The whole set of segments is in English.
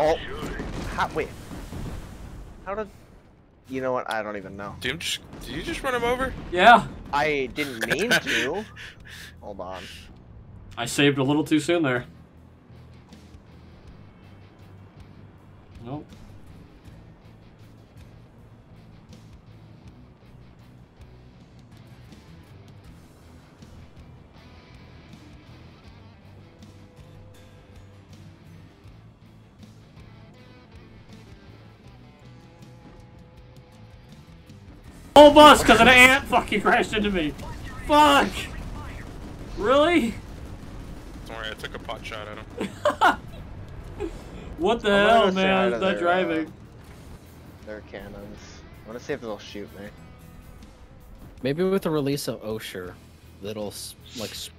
Oh, how, wait. How did? You know what? I don't even know. Did you just, did you just run him over? Yeah, I didn't mean to. Hold on. I saved a little too soon there. Nope. Whole bus because an ant fucking crashed into me. Fuck. Really? Don't worry, I took a pot shot at him. What the I'm hell, go say hi man? Is that their, uh, driving? Their cannons. I want to see if they'll shoot me. Maybe with the release of Oshur, that'll like s-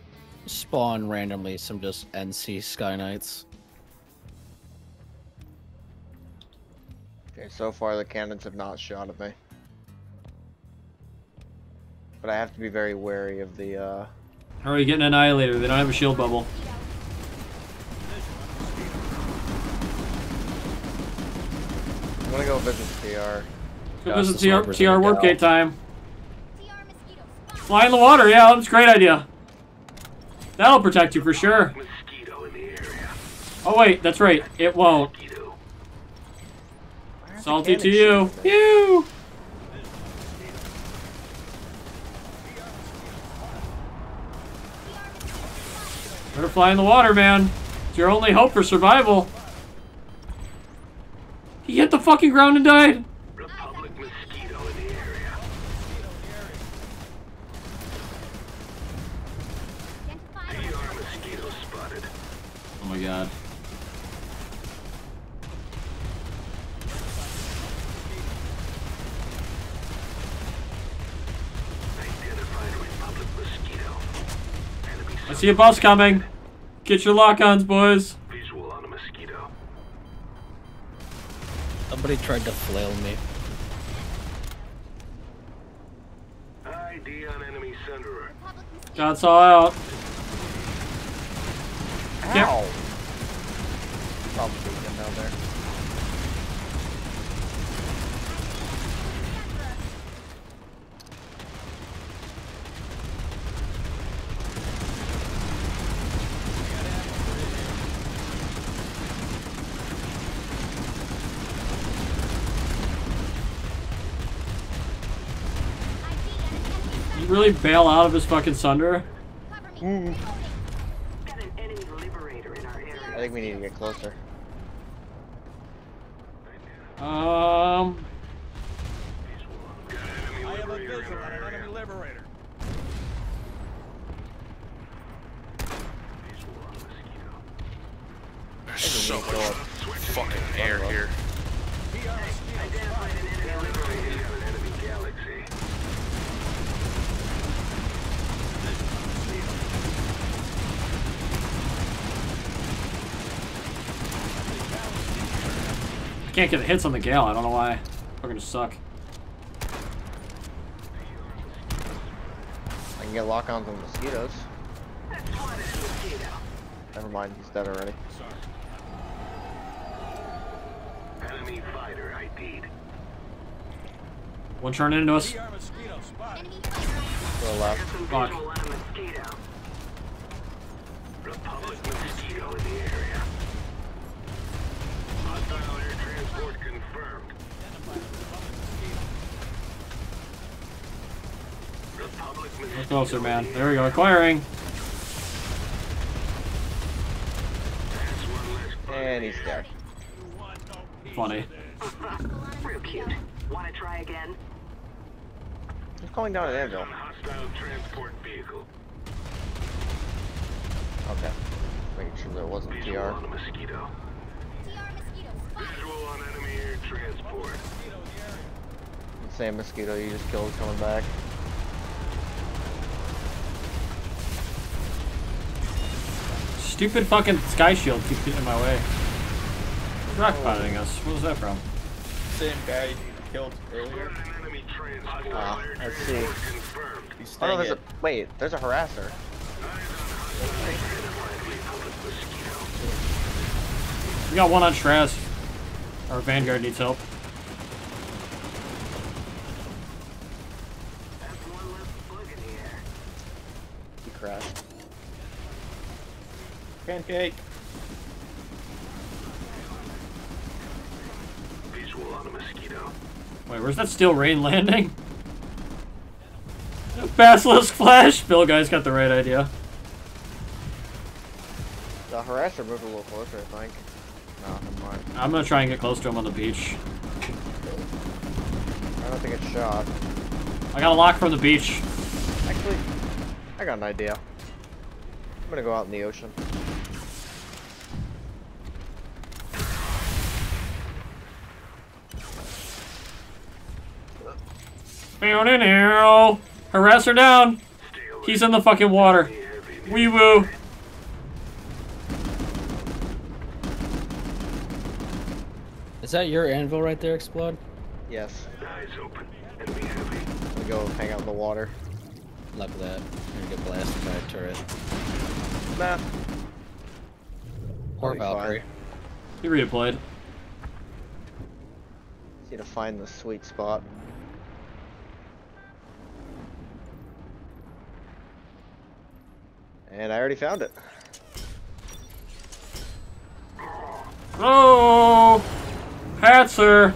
spawn randomly some just NC Sky Knights. Okay, so far the cannons have not shot at me. But I have to be very wary of the, uh... How are you getting annihilator? They don't have a shield bubble. I'm gonna go visit TR. Go Gosh, visit the TR, snipers TR in the warp gate time. Fly in the water, yeah, that's a great idea. That'll protect you for sure. Mosquito in the area. Oh wait, that's right. It won't. Mosquito. Why aren't the Salty to cannons you. shooting me? Better fly in the water, man. It's your only hope for survival. He hit the fucking ground and died. Republic mosquito in the area. PR mosquito spotted. Oh my god. Identified Republic mosquito. Enemy I see a bus coming. Get your lock-ons, boys. visual on a mosquito. Somebody tried to flail me. ID on enemy Sunderer. Shots all out. Yep. Ow! Probably getting down there. You really bail out of his fucking sunder? Got an enemy liberator in our I think we need to get closer. Um, Got an enemy liberator in our area. Visual on a mosquito. There's so much fucking air here. Identified an enemy liberator on an enemy galaxy. I can't get the hits on the Gale. I don't know why. We're gonna suck. I can get lock-ons on mosquitoes. That's one mosquito. Never mind, he's dead already. Enemy fighter ID'd. One turn into us. To the left. Fuck. visual on a mosquito. Republic mosquito in the area. Confirmed. Republic We're closer, man. There we go. Acquiring. That's one less And he's dead. Funny. Real cute. Wanna try again? He's calling down an anvil. Hostile transport vehicle. Okay. Making sure there wasn't Visual on TR. a mosquito. Visual on enemy air transport. The same mosquito you just killed coming back. Stupid fucking sky shield keeps getting in my way. Rock piloting us. What was that from? Same guy you killed earlier. An. Ah, let's see. He's Oh no, there's a wait. There's a harasser. We got one on Straz. Our Vanguard needs help. That's one less bug in the air. He crashed. Pancake. Visual on a mosquito. Wait, where's that steel rain landing? Basilisk Flash! Bill guy's got the right idea. The harasser moved a little closer, I think. No, never mind. I'm gonna try and get close to him on the beach. I don't think it's shot. I got a lock from the beach. Actually, I got an idea. I'm gonna go out in the ocean. Down in arrow. Harasser down. He's in the fucking water. Wee woo. Is that your anvil right there, Explode? Yes. Eyes open. Enemy heavy. I'm go hang out in the water. Luck of that. You're gonna get blasted by a turret. Nah. Or I'll fine. Valkyrie. He redeployed. Just need to find the sweet spot. And I already found it. Oh! Hatzer!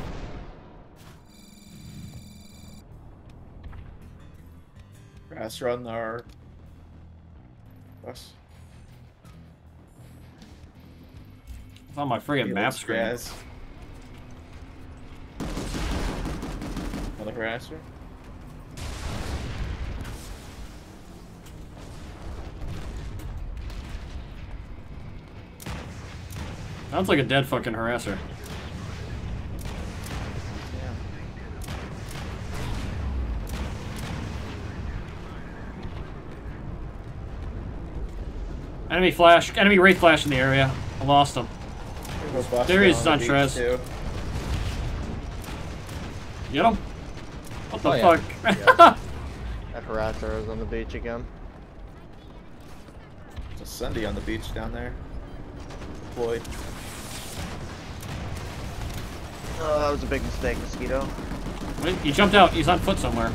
Grass run our bus. It's on my friggin' map screen. Grass. Another harasser. Sounds like a dead fucking harasser. Enemy flash, enemy wraith flash in the area. I lost him. There's There he is, down on the Suntrez. Get him? What the Oh, yeah. fuck? That harasser is on the beach again. There's a Sunday on the beach down there. Boy. Oh, that was a big mistake, mosquito. He jumped out. He's on foot somewhere.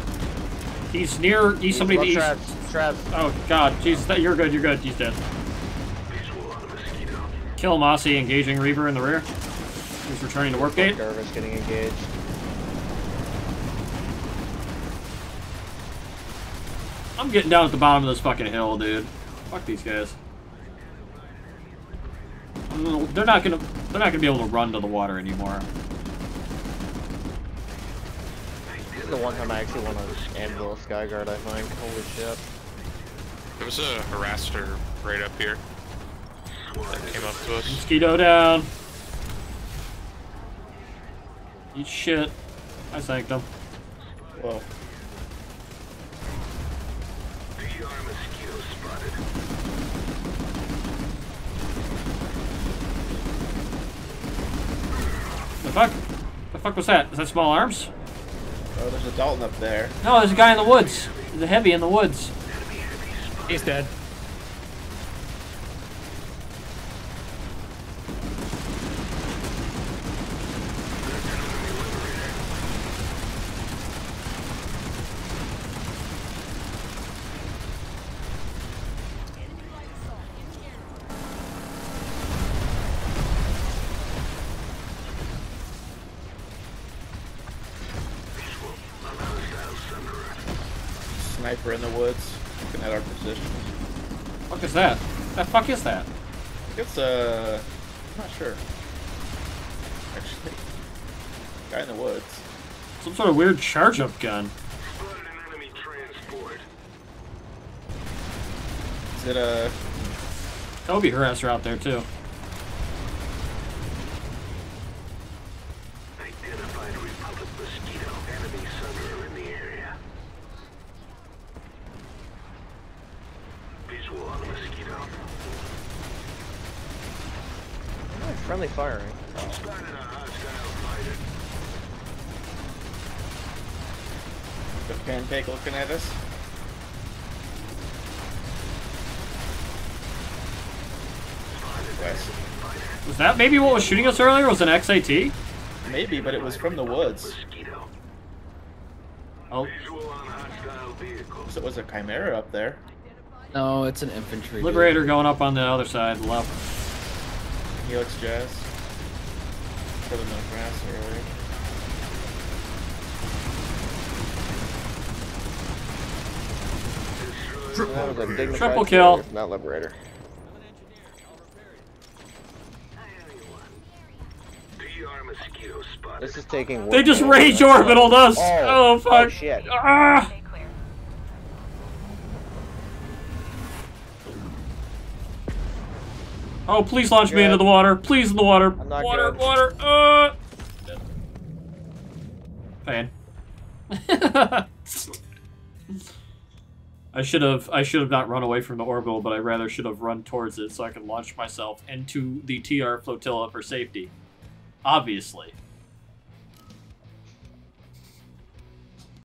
He's near. He's somebody. Well, He's, Travis, Travis. oh god, Jesus, that you're good. You're good. He's dead. Visual on a mosquito. Kill Mossy, engaging Reaver in the rear. He's returning to warp gate. Garvis getting engaged. I'm getting down at the bottom of this fucking hill, dude. Fuck these guys. They're not gonna. They're not gonna be able to run to the water anymore. This is the one time I actually won an Anvil Skyguard, I think. Holy shit. There was a harasser right up here that came up to us. Mosquito down. Eat shit. I thanked him. Whoa. VR mosquito spotted. The fuck? The fuck was that? Is that small arms? Oh, there's a Dalton up there. No, there's a guy in the woods. There's a heavy in the woods. He's dead. Sniper in the woods, looking at our position. What is that? The fuck is that? It's uh, I'm not sure. Actually, guy in the woods. Some sort of weird charge up gun. Spotted an enemy transport. Is it a? Kobe harasser out there too. Friendly firing. Spotted a hostile. The pancake looking at us. West. Was that maybe what was shooting us earlier? Was an XAT? Maybe, but it was from the woods. Oh, Visual on hostile vehicle. So it was a chimera up there. No, it's an infantry. dude. Liberator going up on the other side, left. Helix Jazz. Kill them in the grass earlier. That was Triple kill. Not liberator. PR mosquito spotted. This is taking. They just rage long. orbitaled us. Oh, Oh, fuck. oh, shit. Ah! Oh, please launch me into the water. Please in the water. I'm not water, good. water. Uh. Pain. I should have I should have not run away from the orbital, but I rather should have run towards it so I could launch myself into the TR flotilla for safety. Obviously.